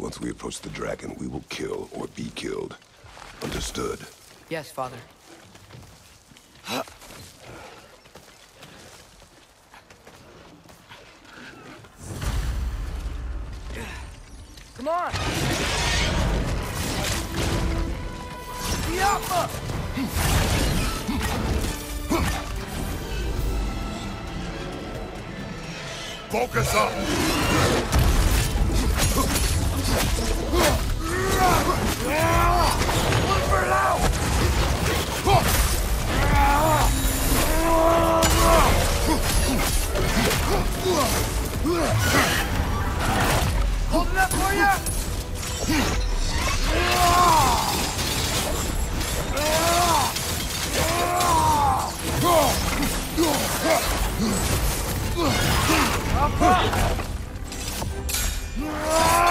Once we approach the dragon, we will kill or be killed. Understood? Yes, Father. Come on! Yapma! Focus up! Holding up for you! Yapma!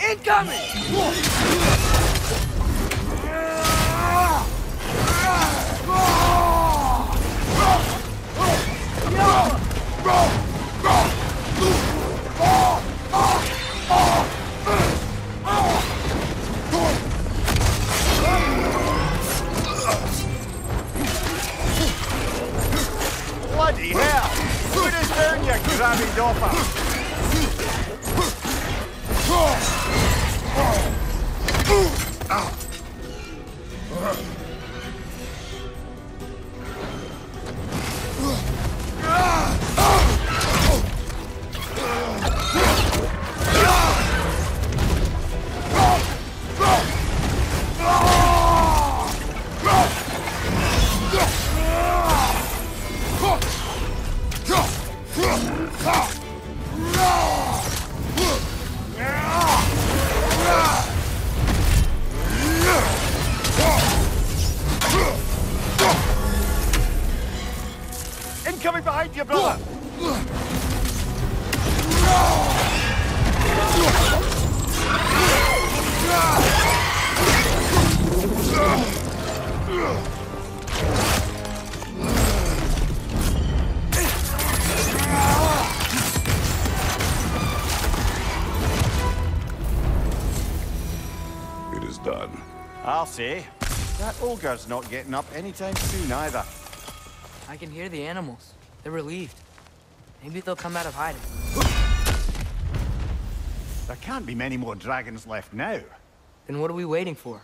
Incoming! Bloody hell! Put us down, you grabby dopper! Incoming behind you, brother! done. I'll say. That ogre's not getting up anytime soon either. I can hear the animals. They're relieved. Maybe they'll come out of hiding. There can't be many more dragons left now. Then what are we waiting for?